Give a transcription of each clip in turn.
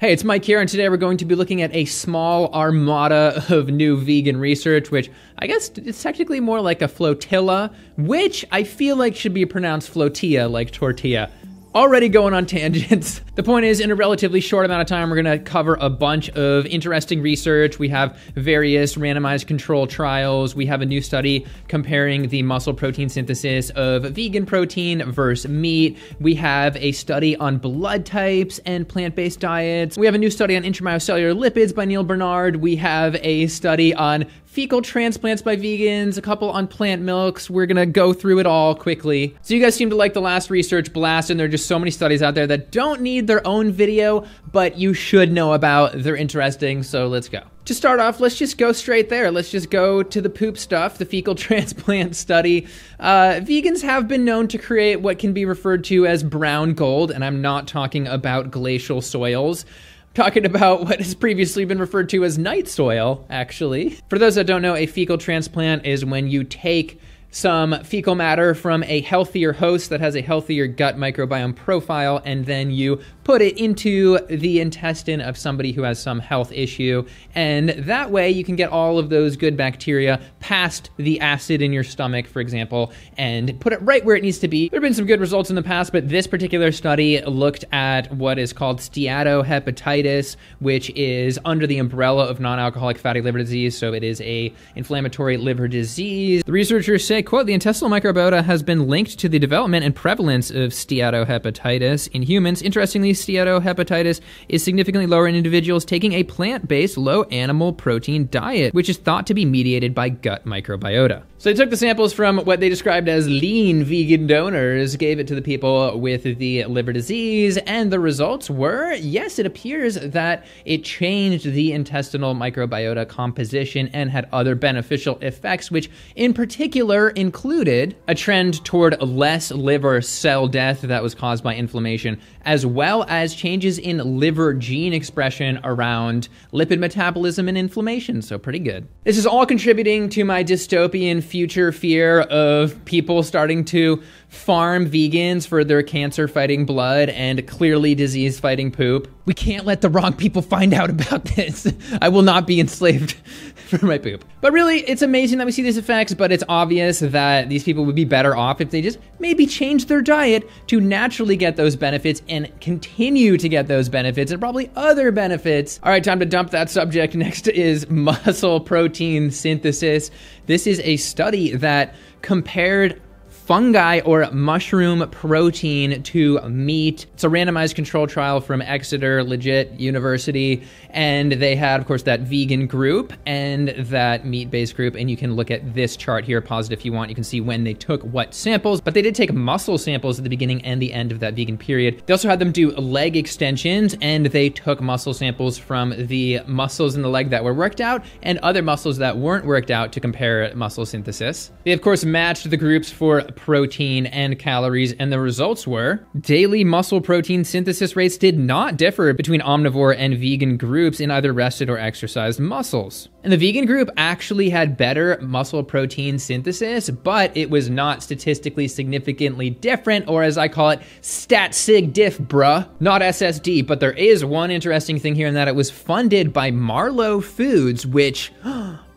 Hey, it's Mic here, and today we're going to be looking at a small armada of new vegan research, which I guess it's technically more like a flotilla, which I feel like should be pronounced flotilla, like tortilla already going on tangents. The point is, in a relatively short amount of time, we're going to cover a bunch of interesting research. We have various randomized control trials. We have a new study comparing the muscle protein synthesis of vegan protein versus meat. We have a study on blood types and plant based diets. We have a new study on intramyocellular lipids by Neal Barnard. We have a study on fecal transplants by vegans, a couple on plant milks. We're gonna go through it all quickly. So you guys seem to like the last research blast, and there are just so many studies out there that don't need their own video, but you should know about. They're interesting, so let's go. To start off, let's just go straight there. Let's just go to the poop stuff, the fecal transplant study. Uh, vegans have been known to create what can be referred to as brown gold, and I'm not talking about glacial soils talking about what has previously been referred to as night soil, actually. For those that don't know, a fecal transplant is when you take some fecal matter from a healthier host that has a healthier gut microbiome profile, and then you put it into the intestine of somebody who has some health issue. And that way you can get all of those good bacteria past the acid in your stomach, for example, and put it right where it needs to be. There have been some good results in the past, but this particular study looked at what is called steatohepatitis, which is under the umbrella of non-alcoholic fatty liver disease. So it is a inflammatory liver disease. The researchers say, quote, the intestinal microbiota has been linked to the development and prevalence of steatohepatitis in humans. Interestingly, steatohepatitis is significantly lower in individuals taking a plant based, low animal protein diet, which is thought to be mediated by gut microbiota. So they took the samples from what they described as lean vegan donors, gave it to the people with the liver disease, and the results were yes, it appears that it changed the intestinal microbiota composition and had other beneficial effects, which in particular included a trend toward less liver cell death that was caused by inflammation, as well as changes in liver gene expression around lipid metabolism and inflammation. So, pretty good. This is all contributing to my dystopian future fear of people starting to farm vegans for their cancer fighting blood and clearly disease fighting poop. We can't let the wrong people find out about this. I will not be enslaved for my poop. But really, it's amazing that we see these effects, but it's obvious that these people would be better off if they just maybe change their diet to naturally get those benefits and continue to get those benefits and probably other benefits. All right, time to dump that subject. Next is muscle protein synthesis. This is a study that compared fungi or mushroom protein to meat. It's a randomized control trial from Exeter Legit University. And they had, of course, that vegan group and that meat based group. And you can look at this chart here, pause it if you want. You can see when they took what samples, but they did take muscle samples at the beginning and the end of that vegan period. They also had them do leg extensions and they took muscle samples from the muscles in the leg that were worked out and other muscles that weren't worked out to compare muscle synthesis. They, of course, matched the groups for protein and calories, and the results were daily muscle protein synthesis rates did not differ between omnivore and vegan groups in either rested or exercised muscles. And the vegan group actually had better muscle protein synthesis, but it was not statistically significantly different, or as I call it, stat sig diff, bruh. Not SSD, but there is one interesting thing here in that it was funded by Marlow Foods, which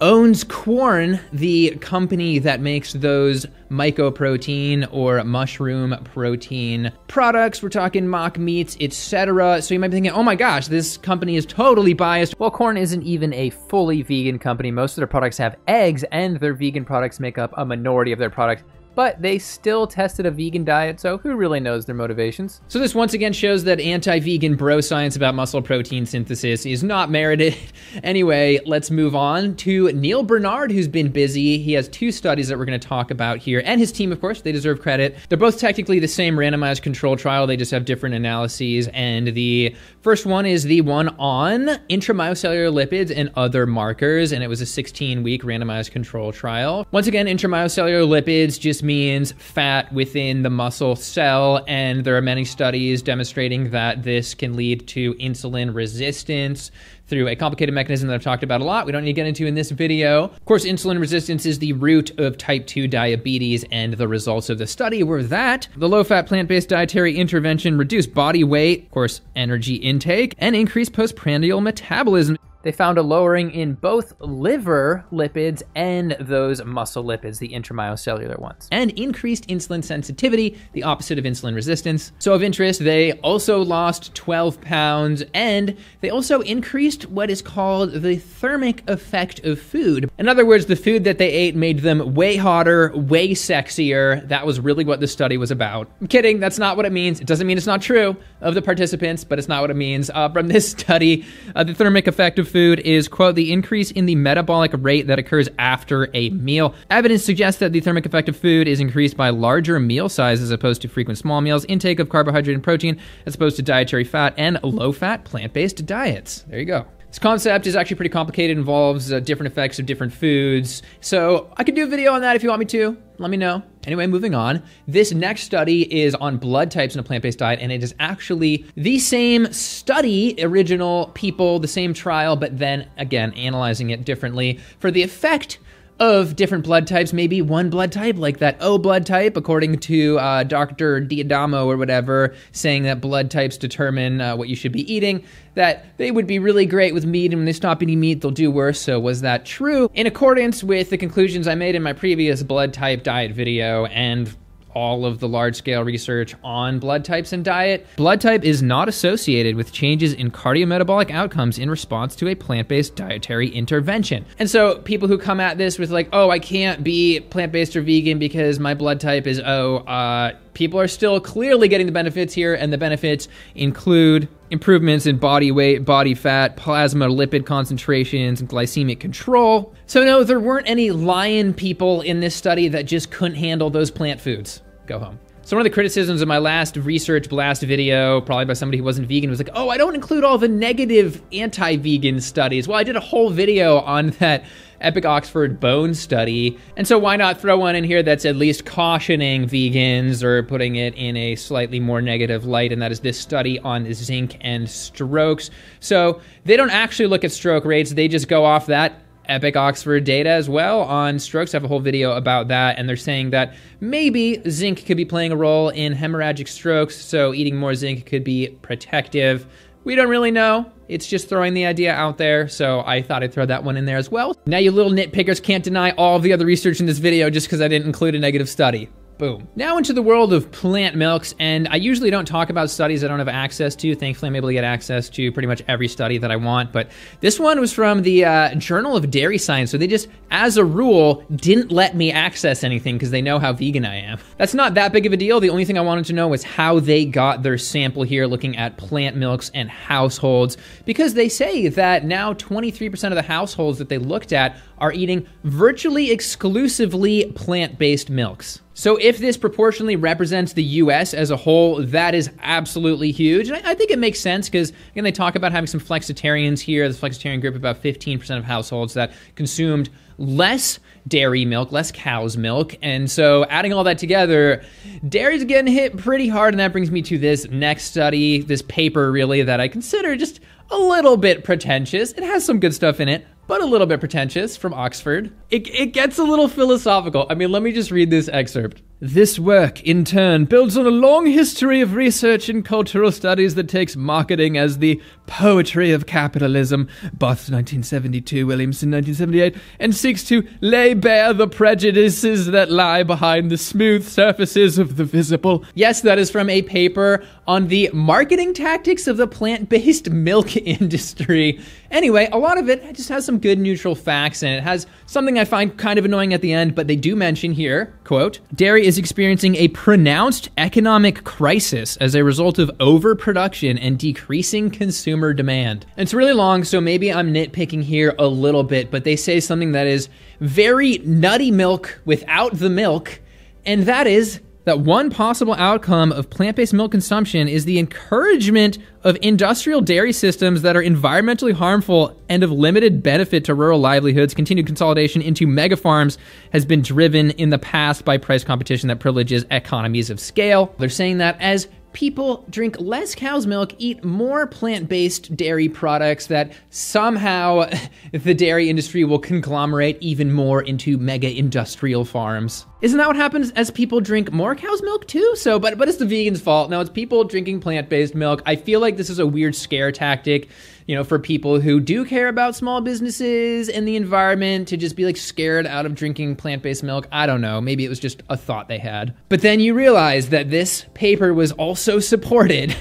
owns Quorn, the company that makes those mycoprotein or mushroom protein products. We're talking mock meats, etc. So you might be thinking, oh my gosh, this company is totally biased. Well, Quorn isn't even a fully vegan company. Most of their products have eggs, and their vegan products make up a minority of their products but they still tested a vegan diet, so who really knows their motivations? So this once again shows that anti-vegan bro science about muscle protein synthesis is not merited. anyway, let's move on to Neal Barnard, who's been busy. He has two studies that we're going to talk about here, and his team, of course, they deserve credit. They're both technically the same randomized control trial, they just have different analyses, and the first one is the one on intramyocellular lipids and other markers, and it was a 16-week randomized control trial. Once again, intramyocellular lipids just means fat within the muscle cell, and there are many studies demonstrating that this can lead to insulin resistance through a complicated mechanism that I've talked about a lot. We don't need to get into in this video. Of course, insulin resistance is the root of type 2 diabetes, and the results of the study were that the low fat plant based dietary intervention reduced body weight, of course, energy intake, and increased postprandial metabolism they found a lowering in both liver lipids and those muscle lipids, the intramyocellular ones, and increased insulin sensitivity, the opposite of insulin resistance. So, of interest, they also lost 12 pounds and they also increased what is called the thermic effect of food. In other words, the food that they ate made them way hotter, way sexier. That was really what the study was about. I'm kidding, that's not what it means. It doesn't mean it's not true of the participants, but it's not what it means. Uh, from this study, uh, the thermic effect of food is, quote, the increase in the metabolic rate that occurs after a meal. Evidence suggests that the thermic effect of food is increased by larger meal size as opposed to frequent small meals, intake of carbohydrate and protein as opposed to dietary fat, and low fat plant based diets. There you go. This concept is actually pretty complicated, involves uh, different effects of different foods. So I could do a video on that if you want me to. Let me know. Anyway, moving on. This next study is on blood types in a plant based diet, and it is actually the same study, original people, the same trial, but then again, analyzing it differently for the effect of different blood types, maybe one blood type, like that O blood type, according to uh, Dr. D'Adamo or whatever, saying that blood types determine uh, what you should be eating, that they would be really great with meat, and when they stop eating meat, they'll do worse. So, was that true? In accordance with the conclusions I made in my previous blood type diet video, and all of the large scale research on blood types and diet, blood type is not associated with changes in cardiometabolic outcomes in response to a plant based dietary intervention. And so people who come at this with, like, oh, I can't be plant based or vegan because my blood type is O, uh, people are still clearly getting the benefits here, and the benefits include improvements in body weight, body fat, plasma lipid concentrations, and glycemic control. So, no, there weren't any lion people in this study that just couldn't handle those plant foods. Go home. So one of the criticisms of my last research blast video, probably by somebody who wasn't vegan, was like, "Oh, I don't include all the negative anti-vegan studies." Well, I did a whole video on that Epic Oxford Bone study, and so why not throw one in here that's at least cautioning vegans or putting it in a slightly more negative light, and that is this study on zinc and strokes. So they don't actually look at stroke rates; they just go off that Epic Oxford data as well on strokes. I have a whole video about that, and they're saying that maybe zinc could be playing a role in hemorrhagic strokes, so eating more zinc could be protective. We don't really know. It's just throwing the idea out there, so I thought I'd throw that one in there as well. Now, you little nitpickers can't deny all the other research in this video just because I didn't include a negative study. Boom. Now into the world of plant milks, and I usually don't talk about studies I don't have access to. Thankfully, I'm able to get access to pretty much every study that I want. But this one was from the uh, Journal of Dairy Science, so they just, as a rule, didn't let me access anything because they know how vegan I am. That's not that big of a deal. The only thing I wanted to know was how they got their sample here, looking at plant milks and households, because they say that now 23% of the households that they looked at are eating virtually exclusively plant based milks. So, if this proportionally represents the US as a whole, that is absolutely huge. And I, I think it makes sense because, again, they talk about having some flexitarians here. The flexitarian group, about 15% of households that consumed less dairy milk, less cow's milk. And so, adding all that together, dairy's getting hit pretty hard. And that brings me to this next study, this paper, really, that I consider just a little bit pretentious. It has some good stuff in it but a little bit pretentious from Oxford. It, it gets a little philosophical. I mean, let me just read this excerpt. This work, in turn, builds on a long history of research in cultural studies that takes marketing as the poetry of capitalism, Berger 1972, Williamson 1978, and seeks to lay bare the prejudices that lie behind the smooth surfaces of the visible. Yes, that is from a paper on the marketing tactics of the plant based milk industry. Anyway, a lot of it just has some good neutral facts and it has something I find kind of annoying at the end, but they do mention here, quote, dairy is experiencing a pronounced economic crisis as a result of overproduction and decreasing consumer demand. And it's really long, so maybe I'm nitpicking here a little bit, but they say something that is very nutty milk without the milk, and that is that one possible outcome of plant based milk consumption is the encouragement of industrial dairy systems that are environmentally harmful and of limited benefit to rural livelihoods. Continued consolidation into mega farms has been driven in the past by price competition that privileges economies of scale. They're saying that as people drink less cow's milk, eat more plant based dairy products, that somehow the dairy industry will conglomerate even more into mega industrial farms. Isn't that what happens as people drink more cow's milk too? So, but but it's the vegans' fault. No, it's people drinking plant-based milk. I feel like this is a weird scare tactic, you know, for people who do care about small businesses and the environment to just be like scared out of drinking plant-based milk. I don't know. Maybe it was just a thought they had. But then you realize that this paper was also supported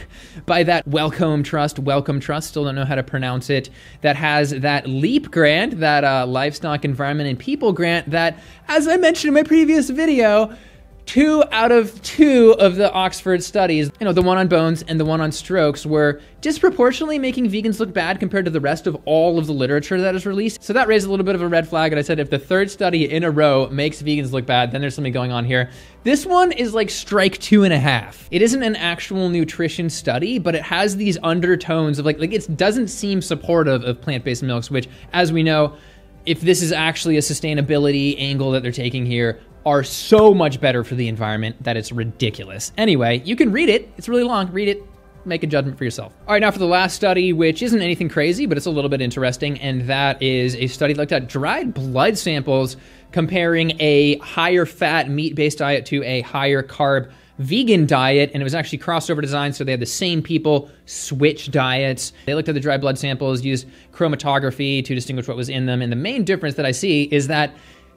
by that Wellcome Trust, Wellcome Trust, still don't know how to pronounce it, that has that LEAP grant, that uh, livestock environment and people grant that as I mentioned in my previous video, two out of two of the Oxford studies, you know, the one on bones and the one on strokes, were disproportionately making vegans look bad compared to the rest of all of the literature that is released. So that raised a little bit of a red flag. And I said, if the third study in a row makes vegans look bad, then there's something going on here. This one is like strike two and a half. It isn't an actual nutrition study, but it has these undertones of like, like it doesn't seem supportive of plant-based milks, which, as we know, if this is actually a sustainability angle that they're taking here, are so much better for the environment that it's ridiculous. Anyway, you can read it. It's really long. Read it. Make a judgment for yourself. All right, now for the last study, which isn't anything crazy, but it's a little bit interesting, and that is a study looked at dried blood samples comparing a higher fat meat based diet to a higher carb vegan diet, and it was actually crossover design, so they had the same people switch diets. They looked at the dry blood samples, used chromatography to distinguish what was in them, and the main difference that I see is that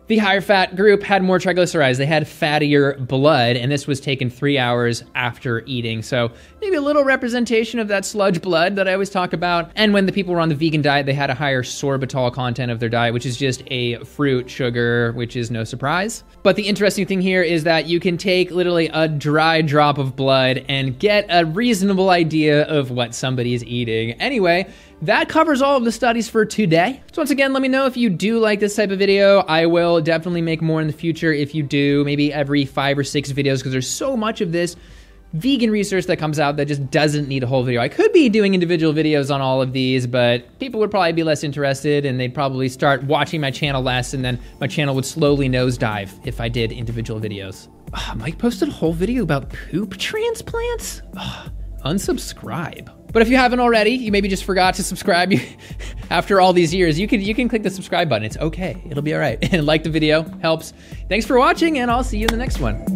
the higher fat group had more triglycerides. They had fattier blood, and this was taken three hours after eating. So maybe a little representation of that sludge blood that I always talk about. And when the people were on the vegan diet, they had a higher sorbitol content of their diet, which is just a fruit sugar, which is no surprise. But the interesting thing here is that you can take literally a dry drop of blood and get a reasonable idea of what somebody is eating. Anyway, that covers all of the studies for today. So once again, let me know if you do like this type of video. I will definitely make more in the future if you do, maybe every five or six videos, because there's so much of this vegan research that comes out that just doesn't need a whole video. I could be doing individual videos on all of these, but people would probably be less interested and they'd probably start watching my channel less and then my channel would slowly nosedive if I did individual videos. Oh, Mic posted a whole video about poop transplants? Oh, unsubscribe. But if you haven't already, you maybe just forgot to subscribe after all these years, you can you can click the subscribe button. It's okay. It'll be all right. And like the video helps. Thanks for watching and I'll see you in the next one.